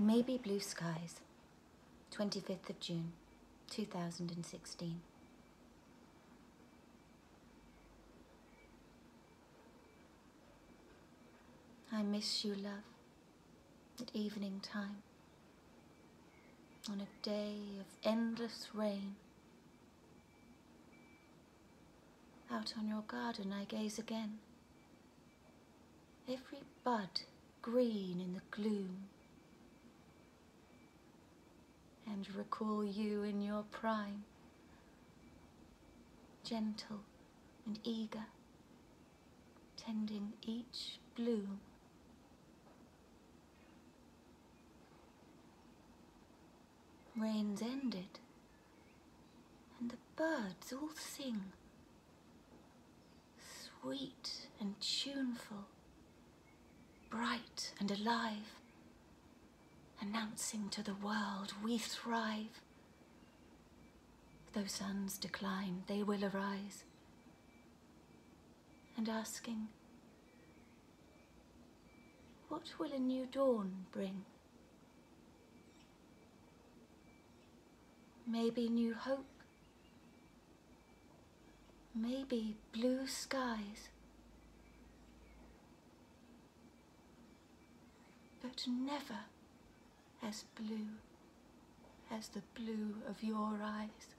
Maybe Blue Skies, 25th of June, 2016. I miss you, love, at evening time, on a day of endless rain. Out on your garden I gaze again, every bud green in the gloom, and recall you in your prime, gentle and eager, tending each bloom. Rain's ended, and the birds all sing, sweet and tuneful, bright and alive, announcing to the world we thrive. Though suns decline, they will arise, and asking, What will a new dawn bring? Maybe new hope. Maybe blue skies. But never as blue as the blue of your eyes.